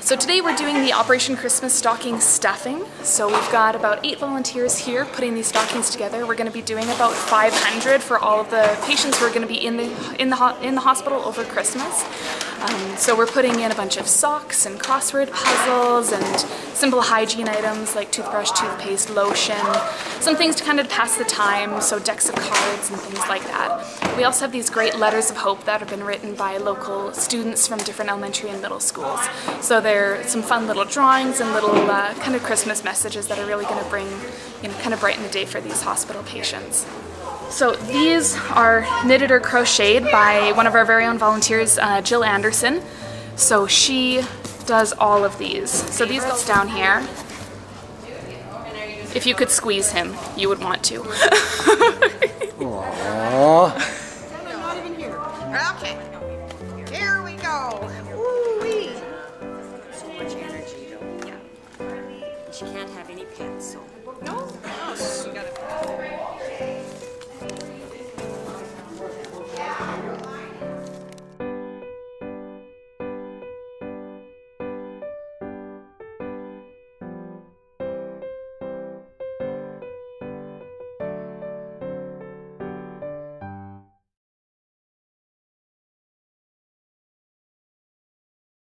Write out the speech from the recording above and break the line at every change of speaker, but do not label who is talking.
So today we're doing the Operation Christmas stocking stuffing. So we've got about eight volunteers here putting these stockings together. We're going to be doing about 500 for all of the patients who are going to be in the in the in the hospital over Christmas. Um, so we're putting in a bunch of socks and crossword puzzles and simple hygiene items like toothbrush, toothpaste, lotion, some things to kind of pass the time, so decks of cards and things like that. We also have these great letters of hope that have been written by local students from different elementary and middle schools. So they're some fun little drawings and little uh, kind of Christmas messages that are really going to bring, you know, kind of brighten the day for these hospital patients. So these are knitted or crocheted by one of our very own volunteers, uh, Jill Anderson. So she does all of these. So these goes down here. If you could squeeze him, you would want to. Aww. She can't have any pets, so. No. no.